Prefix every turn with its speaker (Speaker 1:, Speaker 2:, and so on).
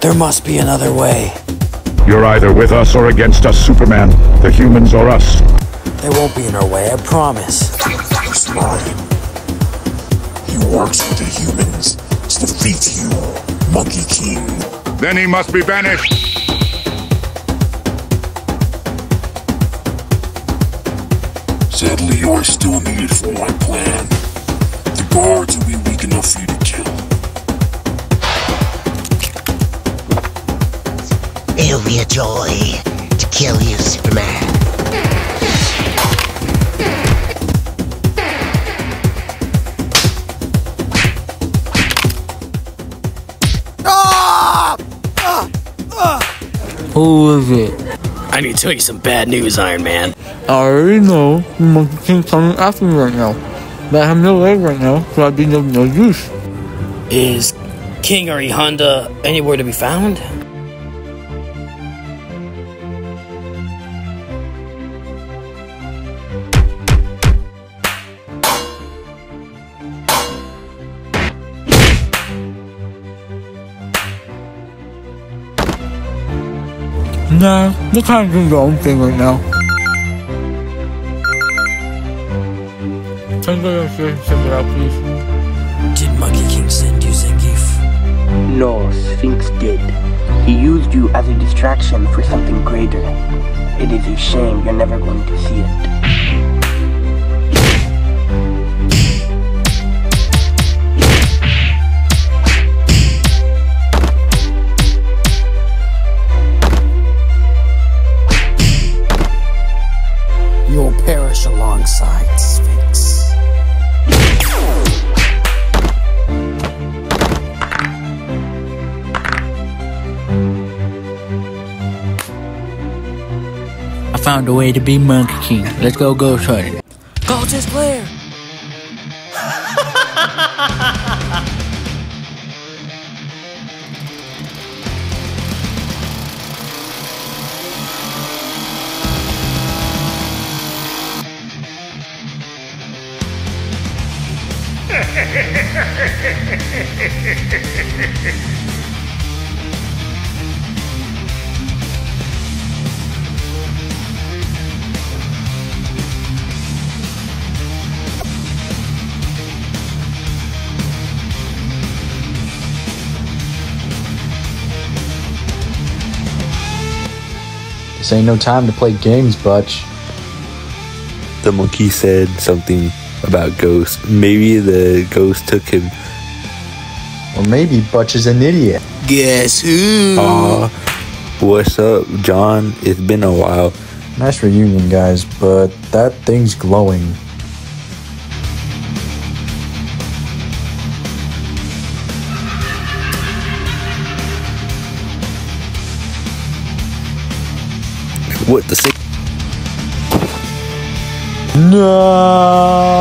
Speaker 1: There must be another way.
Speaker 2: You're either with us or against us, Superman. The humans or us.
Speaker 1: They won't be in our way, I promise.
Speaker 3: He's mine. He works with the humans to defeat you, Monkey King.
Speaker 2: Then he must be banished.
Speaker 3: Sadly, you are still needed for my plan. The guards will be weak enough for you
Speaker 4: be a joy to kill you, Superman.
Speaker 5: Who is it?
Speaker 1: I need to tell you some bad news, Iron Man.
Speaker 5: I already know Monkey King's coming after me right now. But I have no leg right now, so I'd be of no use.
Speaker 1: Is King or Honda anywhere to be found?
Speaker 5: Nah, they're kind of doing their own thing right now. Can you go downstairs check it out, please?
Speaker 1: Did Monkey King send you, Zangief?
Speaker 6: No, Sphinx did. He used you as a distraction for something greater. It is a shame you're never going to see it.
Speaker 1: You'll perish alongside Sphinx.
Speaker 5: I found a way to be Monkey King. Let's go Ghost Hunting.
Speaker 1: Ghost is
Speaker 7: This ain't no time to play games, Butch.
Speaker 8: The monkey said something about ghosts. Maybe the ghost took him.
Speaker 7: Or maybe Butch is an idiot.
Speaker 1: Guess who?
Speaker 8: Aw, what's up, John? It's been a while.
Speaker 7: Nice reunion, guys, but that thing's glowing.
Speaker 8: What the sick?
Speaker 7: No!